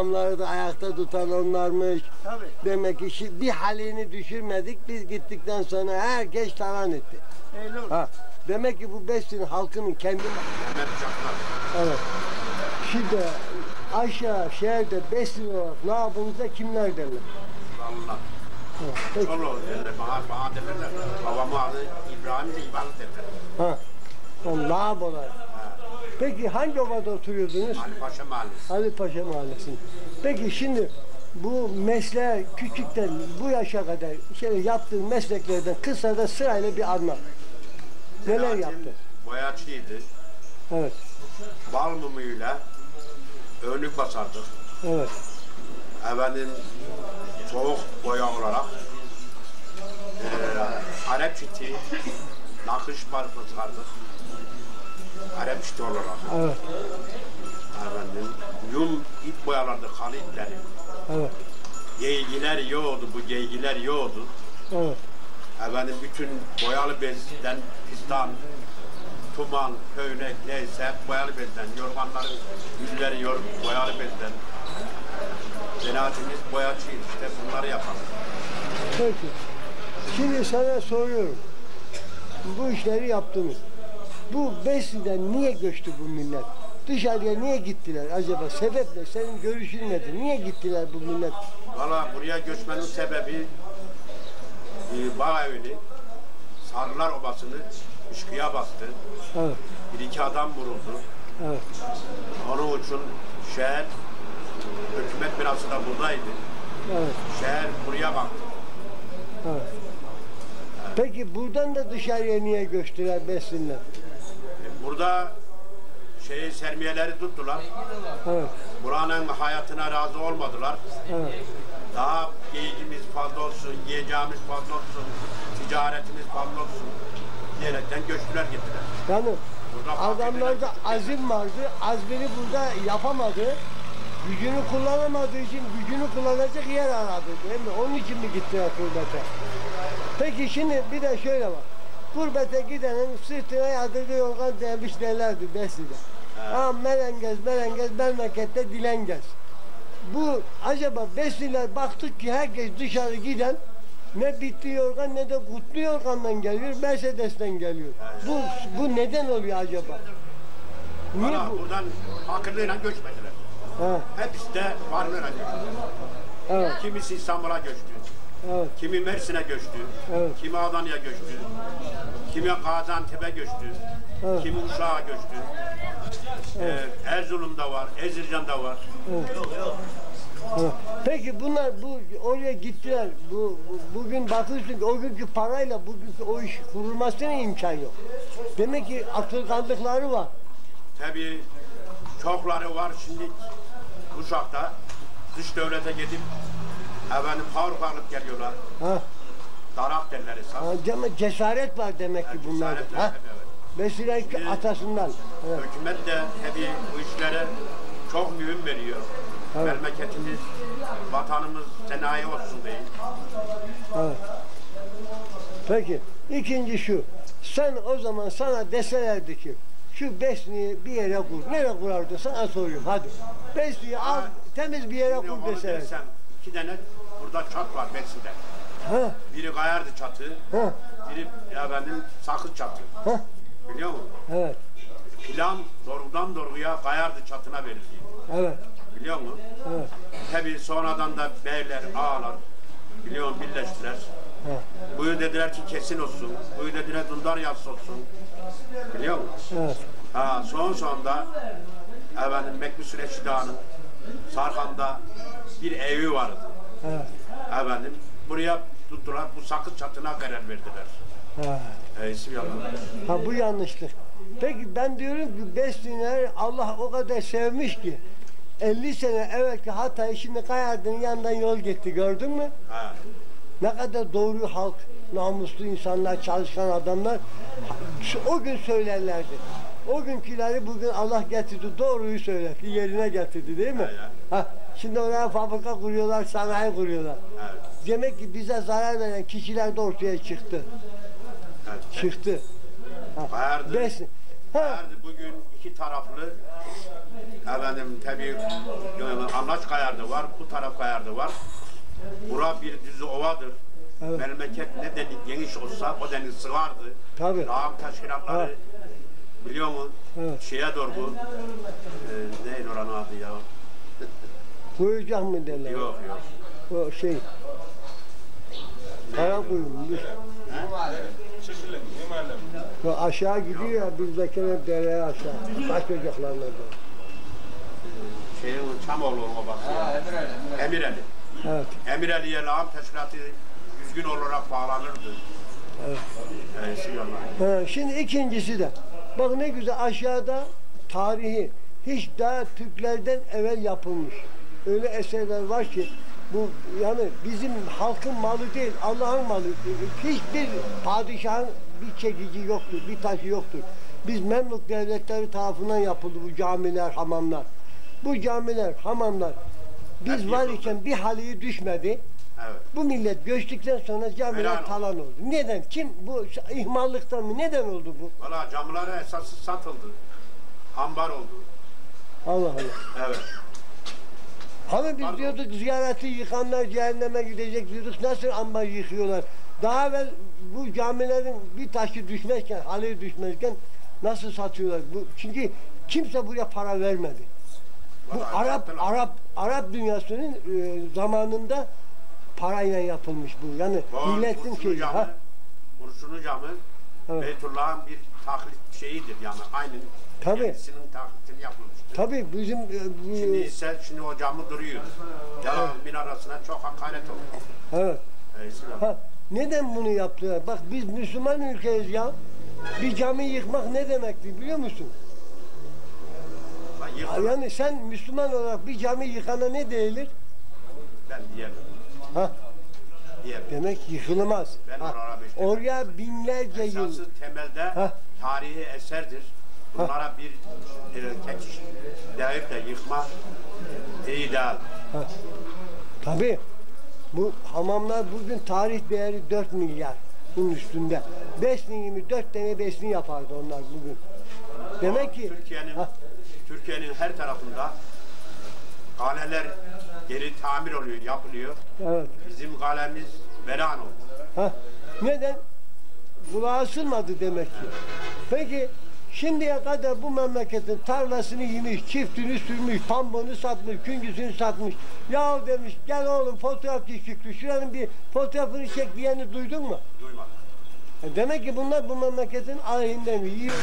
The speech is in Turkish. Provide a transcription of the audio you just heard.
hamamları da ayakta tutan onlarmış. Tabii. Demek ki bir halini düşürmedik. Biz gittikten sonra herkes talan etti. Ha. Demek ki bu Bestin halkının kendi... Evet. Şimdi aşağı şehirde Bestin olarak nabımızda kimler derler? Allah. Peki. Çolo derler. Bana, bana derler. Babamın adı İbrahim de İvan derler. Ha. O nab olarak. Peki hangi ovada oturuyordunuz? Ali Paşa Mahallesi. Ali Paşa Mahallesi'nde. Peki şimdi bu mesleğe küçükten bu yaşa kadar şey yaptığın mesleklerden kısa da sırayla bir anlat. Neler Selahattin yaptın? Boyacıydı. Evet, Bal mumuyla önlük basardık. evet, Efendim soğuk boya olarak eee Arap çiti, nakış basardık. Arap çiti olarak. evet, Efendim yum ip boyalardık halı ipleri. evet, Geygiler yoğdu, bu geygiler yoğdu. evet, Efendim bütün boyalı bezden pistan, tuman, köynek neyse hep boyalı bezden. Yorganların yüzleri yor, boyalı bezden. Cenazemiz boyacıyız işte bunları yapalım. Peki. Şimdi sana soruyorum. Bu işleri yaptınız. Bu Besli'den niye göçtü bu millet? Dışarıya niye gittiler acaba? Sebep ne? Senin görüşün nedir? Niye gittiler bu millet? Valla buraya göçmenin sebebi e, bağ evini, Sarılar Obası'nı ışkıya bastı. Evet, Bir iki adam vuruldu. evet, Onun için şehir, hükümet binası da buradaydı. evet. Şehir buraya baktı. Evet. Peki buradan da dışarıya niye göçtüler Besli'nden? Burada şeyi sermiyeleri tuttular. Evet, Buranın hayatına razı olmadılar. evet, Daha geyicimiz fazla olsun, yiyeceğimiz fazla olsun, ticaretimiz fazla olsun diyerekten göçtüler gittiler. Yani Burada adamlarda azim vardı, azmini burada yapamadı. Gücünü kullanamadığı için gücünü kullanacak yer aradı değil mi? Onun için mi gittiler gurbete? Peki şimdi bir de şöyle bak. Gurbete gidenin sırtına yadırdı yorgan demiş derlerdi Besli'de. Ha melengez melengez memlekette dilengez. Bu acaba Besliler baktık ki herkes dışarı giden ne bitti yorgan ne de kutlu yorgandan geliyor, Mercedes'ten geliyor. Bu bu neden oluyor acaba? Niye Valla bu? buradan akıllıyla göçmediler. Ha, Hepsi de varlığıyla göçtü. evet, Kimisi İstanbul'a göçtü. Evet, Kimi Mersin'e göçtü. Evet. Kimi Adana'ya göçtü. Kimi Gaziantep'e göçtü. Evet. Kimi Uşak'a göçtü. Ee, Erzurum'da var, Ezircan'da var. evet. Peki bunlar bu oraya gittiler. Bu, bu- bugün bakıyorsun ki o günkü parayla bugünkü o iş kurulmasına imkan yok. Demek ki akılkanlıkları var. Tabii çokları var şimdi Uşak'ta. Dış devlete gidip efendim Faruk alıp geliyorlar. Ha, Darak derler esas. ha, demek cesaret var demek ki bunlarda. cesaret var, Ha? evet. Mesela ki atasından. Evet. Hükümet de tabii bu işlere çok mühim veriyor. Evet. Memleketimiz, vatanımız sanayi olsun diye. Evet. Peki ikinci şu. Sen o zaman sana deselerdi ki şu Besni'yi bir yere kur. Nereye kurardın? Sana soruyorum hadi. Besni'yi al temiz bir yere Şimdi kur onu deseler. desem, iki tane burada çat var Beksi'de. Biri kayardı çatı, ha, biri efendim sakız çatı. ha. Biliyor musun? Evet, Plan doğrudan doğruya kayardı çatına verildi. evet, Biliyor musun? evet. Tabii sonradan da beyler, ağalar biliyor musun birleştiler. Ha. Buyu dediler ki kesin olsun. Buyu dediler dundar yaz olsun. Biliyor musun? Evet. Ha, son sonunda efendim Mekbul Süreçli Dağı'nın Sarhan'da bir evi vardı. Evet. Efendim buraya tuttular bu sakız çatına karar verdiler. Ha. E, isim ha bu yanlışlık. Peki ben diyorum ki Besni'ler Allah o kadar sevmiş ki 50 sene evvelki Hatay'ı şimdi Kayardın yanından yol gitti gördün mü? Ha. Ne kadar doğru halk, namuslu insanlar, çalışkan adamlar o gün söylerlerdi. O günküleri bugün Allah getirdi, doğruyu söyledi, yerine getirdi değil mi? Ya. Ha, şimdi oraya fabrika kuruyorlar, sanayi kuruyorlar. Evet. Demek ki bize zarar veren kişiler de ortaya çıktı. evet. Çıktı. Ha, Kayardı. Besin. Ha, bugün iki taraflı Efendim tabii e, Anlaç Kayardı var, bu taraf Kayardı var. Bura bir düzü ovadır. Evet. Memleket ne deniz geniş olsa o deniz sığardı. Tabii. Lağım teşkilatları Evet. biliyor musun? Evet. Şeye doğru bu. E, neydi oranın adı ya? Koyacak mı derler? Yok yok. O şey. Para koyulmuş. O aşağı gidiyor ya bizdeki hep dereye aşağı. Taş ocaklarına doğru. Şeyin Çamoğlu'nun obası. ya. Emireli. Evet. Emireli'ye lağım teşkilatı düzgün olarak bağlanırdı. Evet. Şey onlar. Ha, şimdi ikincisi de. Bak ne güzel aşağıda tarihi hiç daha Türklerden evvel yapılmış. Öyle eserler var ki bu yani bizim halkın malı değil Allah'ın malı. Hiçbir padişahın bir çekici yoktur, bir taşı yoktur. Biz Memlük devletleri tarafından yapıldı bu camiler, hamamlar. Bu camiler, hamamlar biz var iken bir haliyi düşmedi. Evet. Bu millet göçtükten sonra camiler talan oldu. Neden? Kim? Bu ihmallıktan mı? Neden oldu bu? Valla camları esası satıldı. Ambar oldu. Allah Allah. Evet. Hani biz Pardon. diyorduk ziyareti yıkanlar cehenneme gidecek diyorduk. Nasıl ambar yıkıyorlar? Daha evvel bu camilerin bir taşı düşmezken, hali düşmezken nasıl satıyorlar? Bu, çünkü kimse buraya para vermedi. Bu Arap. Arap Arap dünyasının e, zamanında parayla yapılmış bu. Yani milletin şeyi. camı, Ha? Kurşunlu camı Evet. Beytullah'ın bir taklit şeyidir yani. Aynı Tabii. kendisinin taklitini yapılmıştır. Tabii bizim e, bu, Şimdi ise şimdi o camı duruyor. Yalan minarasına çok hakaret oldu. evet. Ha, neden bunu yaptılar? Bak biz Müslüman ülkeyiz ya. Bir cami yıkmak ne demekti biliyor musun? Yıktılar. Yani sen Müslüman olarak bir cami yıkana ne değilir? Ben diyemem. Ha, Demek yıkılmaz. Ben Ha, oraya binlerce yıl. Esası temelde Ha. tarihi eserdir. Bunlara bir e, keçiş deyip de yıkma iyi değil. Ha. Tabii. Bu hamamlar bugün tarih değeri 4 milyar. Bunun üstünde. Beslini 4 tane besni yapardı onlar bugün. Demek ki Türkiye'nin Ha, Türkiye'nin her tarafında kaleler geri tamir oluyor, yapılıyor. evet. Bizim kalemiz veran oldu. Ha, neden? Kulağı asılmadı demek ki. Peki şimdiye kadar bu memleketin tarlasını yemiş, çiftini sürmüş, pambonu satmış, küngüsünü satmış. Ya demiş gel oğlum fotoğraf çek Şükrü. Şuranın bir fotoğrafını çek diyeni duydun mu? Duymadım. E demek ki bunlar bu memleketin aleyhinden yiyor.